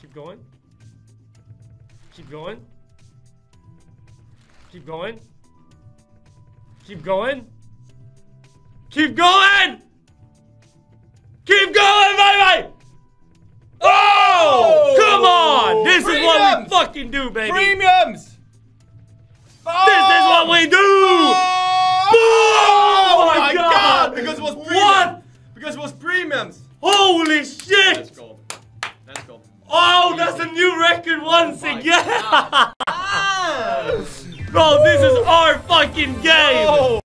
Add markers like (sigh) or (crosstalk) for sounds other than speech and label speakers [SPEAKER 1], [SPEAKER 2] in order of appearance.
[SPEAKER 1] Keep going. Keep going. Keep going. Keep going. Keep going! Keep going, baby! Oh! oh! Come on! This is what we fucking do, baby!
[SPEAKER 2] Premiums!
[SPEAKER 1] This is what we do!
[SPEAKER 2] Oh, oh, oh
[SPEAKER 1] my God!
[SPEAKER 2] Because it was premiums.
[SPEAKER 1] What?
[SPEAKER 2] Because it was premiums.
[SPEAKER 1] Holy shit!
[SPEAKER 2] go. Let's go.
[SPEAKER 1] Oh, that's a new record once oh
[SPEAKER 2] my
[SPEAKER 1] again! (laughs) Bro, this is our fucking game!
[SPEAKER 2] Oh.